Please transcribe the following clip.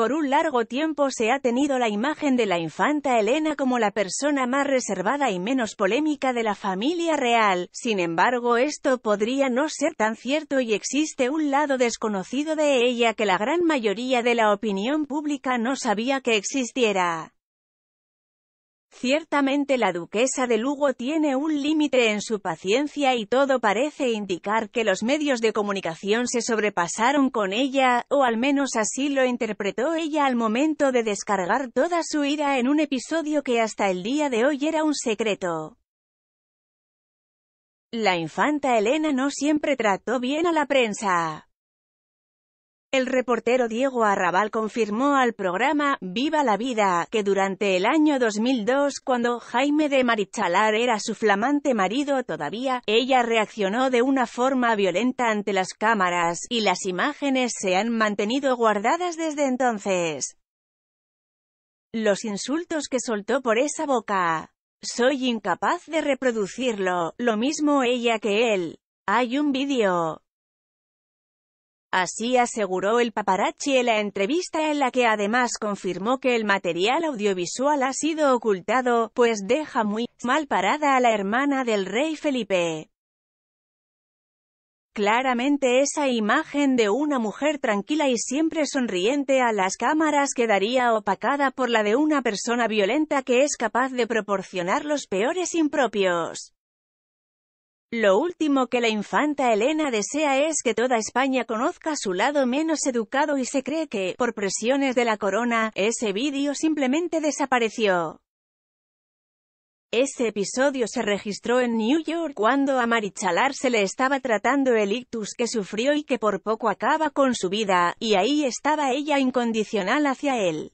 Por un largo tiempo se ha tenido la imagen de la infanta Elena como la persona más reservada y menos polémica de la familia real, sin embargo esto podría no ser tan cierto y existe un lado desconocido de ella que la gran mayoría de la opinión pública no sabía que existiera. Ciertamente la duquesa de Lugo tiene un límite en su paciencia y todo parece indicar que los medios de comunicación se sobrepasaron con ella, o al menos así lo interpretó ella al momento de descargar toda su ira en un episodio que hasta el día de hoy era un secreto. La infanta Elena no siempre trató bien a la prensa. El reportero Diego Arrabal confirmó al programa Viva la Vida que durante el año 2002, cuando Jaime de Marichalar era su flamante marido todavía, ella reaccionó de una forma violenta ante las cámaras, y las imágenes se han mantenido guardadas desde entonces. Los insultos que soltó por esa boca. Soy incapaz de reproducirlo, lo mismo ella que él. Hay un vídeo. Así aseguró el paparazzi en la entrevista en la que además confirmó que el material audiovisual ha sido ocultado, pues deja muy mal parada a la hermana del rey Felipe. Claramente esa imagen de una mujer tranquila y siempre sonriente a las cámaras quedaría opacada por la de una persona violenta que es capaz de proporcionar los peores impropios. Lo último que la infanta Elena desea es que toda España conozca su lado menos educado y se cree que, por presiones de la corona, ese vídeo simplemente desapareció. Ese episodio se registró en New York cuando a Marichalar se le estaba tratando el ictus que sufrió y que por poco acaba con su vida, y ahí estaba ella incondicional hacia él.